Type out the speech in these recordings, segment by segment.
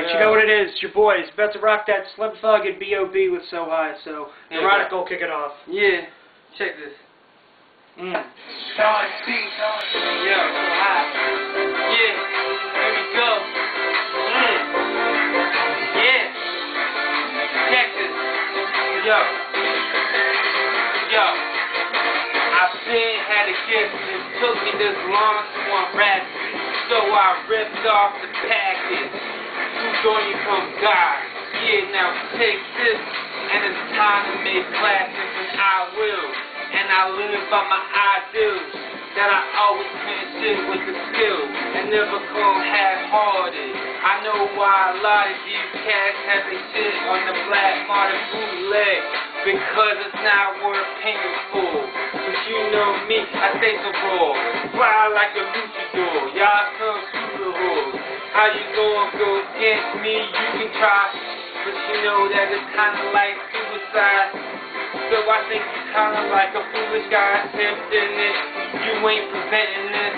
Alright, you know what it is. Your boys about to rock that Slim Thug and B.O.B. with So High, so Yeah, Narotic will kick it off. Yeah, check this. Mm. Yeah, so high. Yeah, here we go. Mm. Yeah, check this. Yo, yo. I've been had a gift and it took me this long to unwrap it. So I ripped off the package. True journey from God. Yeah, now take this and it's time to make classics and I will. And I live by my ideals that I always finish with the skill and never come half-hearted. I know why a lot of these cats have their shit on the black market bootleg because it's not worth paying for. But you know me, I stay so raw, wild like a luchador. Y'all hoes. How you gonna go against me? You can try, but you know that it's kinda like suicide. So I think it's kinda like a foolish guy attempting it. You ain't preventing this.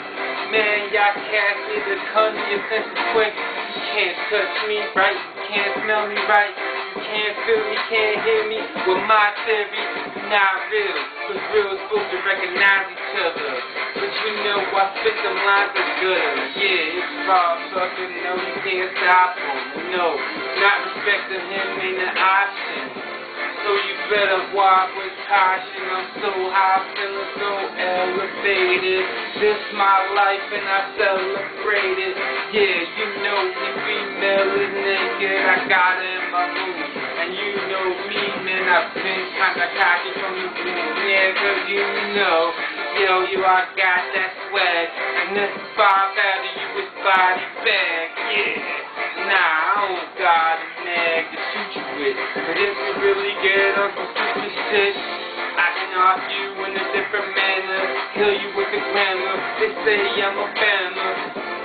Man, y'all cats to come to your senses quick. You can't touch me right, you can't smell me right, you can't feel me, can't hear me. With my theory, not real. Cause real is supposed to recognize each other. But you know I spit them lines are good. Yeah, it's raw sucker, no you can't stop him. No, not respecting him ain't an option. So you better walk with caution. I'm so high, feeling so elevated. This my life and I celebrate it. Yeah, you know me, female is naked. I got it in my mood. You know me, man, I've been kinda cocky from the. Yeah, cause you know, yo, you, I got that swag. And this five out of you is body bag. Yeah, nah, I don't got a mag to shoot you with. But if you really get on some stupid shit, I can off you in a different manner. Kill you with the grammar. They say I'm a banner.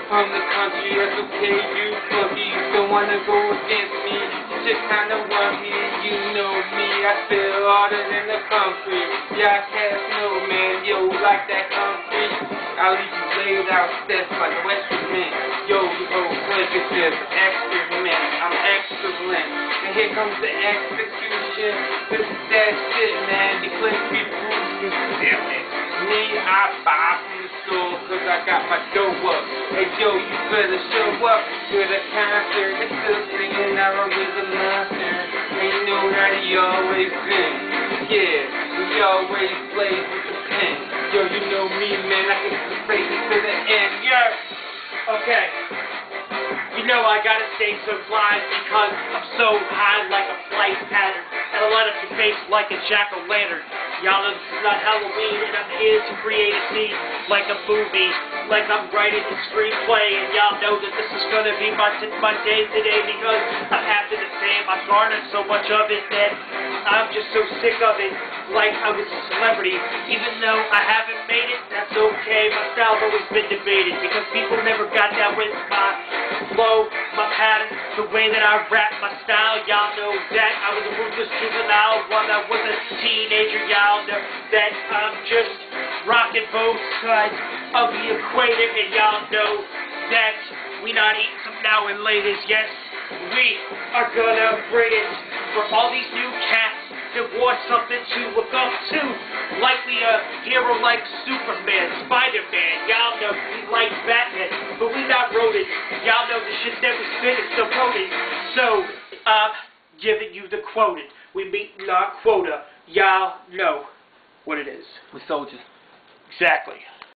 From the country, that's okay, you fuckies don't wanna go against me. You just kinda want me, you know me. I feel harder than the concrete. Yeah, I can't know, man. Yo, like that concrete. I'll leave you laid out steps like a Westerman. Yo, you whole clique is just extra excrement. I'm excellent. And here comes the execution. This is that shit, man. The clique I got my dough up. Hey, yo, you better show up to the concert. It's still singing out with the monster. And you know that he always been. Yeah, we always play with the pen. Yo, you know me, man. I can straight to the end. Yeah. Okay. You know I gotta stay sublime because I'm so high like a flight pattern. And I light up your face like a jack-o'-lantern. Y'all know this is not Halloween and I'm here to create a scene like a movie. Like I'm writing a screenplay and y'all know that this is gonna be my, my day today because I'm after the fame. I've garnered so much of it that I'm just so sick of it. Like I was a celebrity. Even though I haven't made it, that's okay. My style's always been debated because people never got that with my flow, the way that I rap, my style. Y'all know that I was a ruthless juvenile, one that was a teenager. Y'all know that I'm just rocking both sides of the equator, and y'all know that we not eating some now and laters. Yes, we are gonna bring it for all these new cats that want something to look up to. Likely a hero like Superman, Spider-Man. Shit that we spit is so potent. So, I'm giving you the quoted. We meet our quota. Y'all know what it is. We soldiers. Exactly.